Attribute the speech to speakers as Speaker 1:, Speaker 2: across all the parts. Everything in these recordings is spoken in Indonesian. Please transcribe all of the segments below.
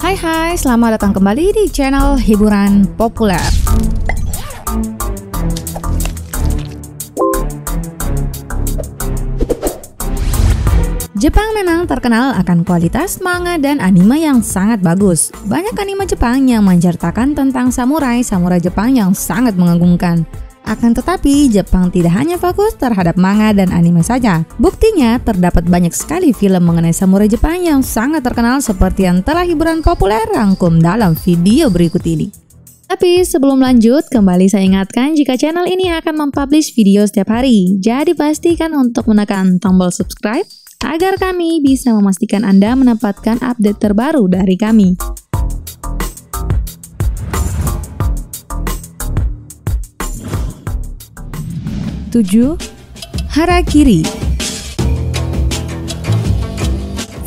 Speaker 1: Hai hai, selamat datang kembali di channel hiburan populer. Jepang memang terkenal akan kualitas manga dan anime yang sangat bagus. Banyak anime Jepang yang menceritakan tentang samurai-samurai Jepang yang sangat mengagumkan. Akan tetapi, Jepang tidak hanya fokus terhadap manga dan anime saja. Buktinya, terdapat banyak sekali film mengenai samurai Jepang yang sangat terkenal seperti yang telah hiburan populer rangkum dalam video berikut ini. Tapi sebelum lanjut, kembali saya ingatkan jika channel ini akan mempublish video setiap hari. Jadi pastikan untuk menekan tombol subscribe agar kami bisa memastikan Anda mendapatkan update terbaru dari kami. Tujuh, Harakiri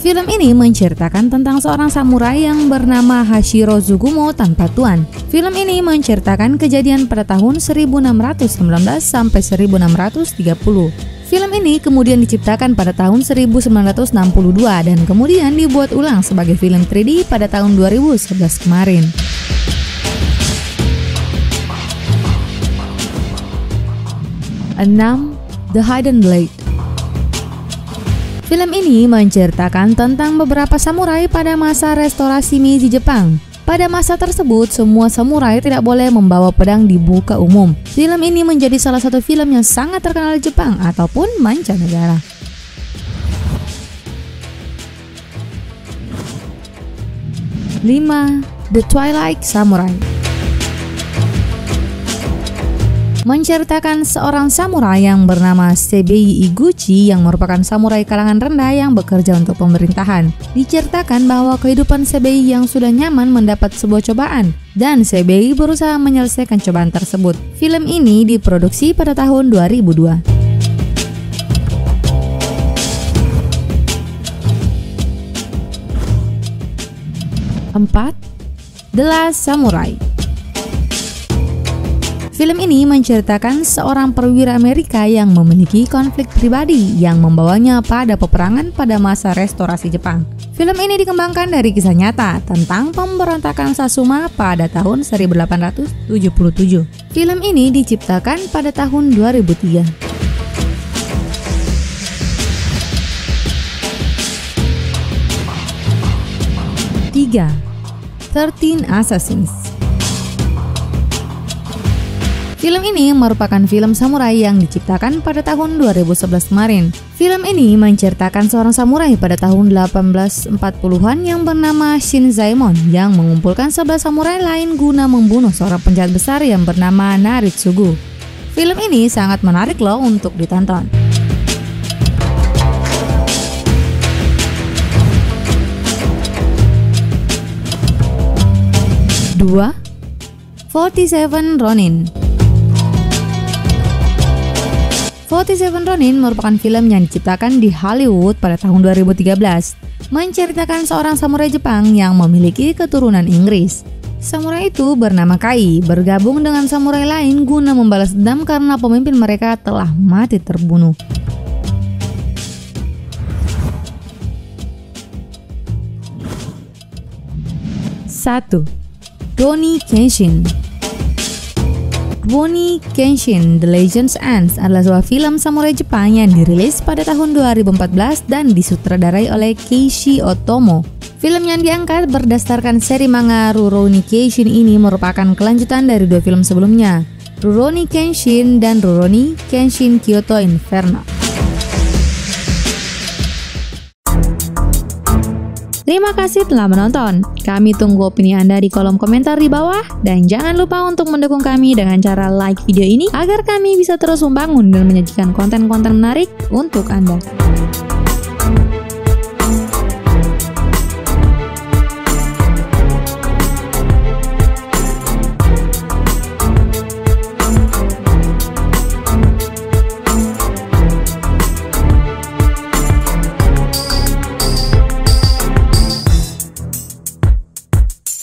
Speaker 1: Film ini menceritakan tentang seorang samurai yang bernama Hashiro Zugumo tanpa tuan. Film ini menceritakan kejadian pada tahun 1619 sampai 1630. Film ini kemudian diciptakan pada tahun 1962 dan kemudian dibuat ulang sebagai film 3D pada tahun 2011 kemarin. The Hidden Blade Film ini menceritakan tentang beberapa samurai pada masa restorasi Meiji Jepang. Pada masa tersebut, semua samurai tidak boleh membawa pedang di buka umum. Film ini menjadi salah satu film yang sangat terkenal di Jepang ataupun mancanegara. Lima, The Twilight Samurai menceritakan seorang samurai yang bernama Sebei Iguchi yang merupakan samurai kalangan rendah yang bekerja untuk pemerintahan. Diceritakan bahwa kehidupan Sebei yang sudah nyaman mendapat sebuah cobaan dan Sebei berusaha menyelesaikan cobaan tersebut. Film ini diproduksi pada tahun 2002. Empat, The Last Samurai Film ini menceritakan seorang perwira Amerika yang memiliki konflik pribadi yang membawanya pada peperangan pada masa restorasi Jepang. Film ini dikembangkan dari kisah nyata tentang pemberontakan Sasuma pada tahun 1877. Film ini diciptakan pada tahun 2003. Tiga, Thirteen Assassins Film ini merupakan film samurai yang diciptakan pada tahun 2011 kemarin. Film ini menceritakan seorang samurai pada tahun 1840-an yang bernama Shin Zaemon yang mengumpulkan 11 samurai lain guna membunuh seorang penjahat besar yang bernama Naritsugu. Film ini sangat menarik loh untuk ditonton. Dua, 47 Ronin 47 Ronin merupakan film yang diciptakan di Hollywood pada tahun 2013, menceritakan seorang samurai Jepang yang memiliki keturunan Inggris. Samurai itu bernama Kai, bergabung dengan samurai lain guna membalas dendam karena pemimpin mereka telah mati terbunuh. Satu, Doni Kenshin Rurouni Kenshin The Legends Ends adalah sebuah film samurai Jepang yang dirilis pada tahun 2014 dan disutradarai oleh Keishi Otomo. Film yang diangkat berdasarkan seri manga Rurouni Kenshin ini merupakan kelanjutan dari dua film sebelumnya, Rurouni Kenshin dan Rurouni Kenshin Kyoto Inferno. Terima kasih telah menonton. Kami tunggu opini Anda di kolom komentar di bawah dan jangan lupa untuk mendukung kami dengan cara like video ini agar kami bisa terus membangun dan menyajikan konten-konten menarik untuk Anda.